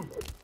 Move!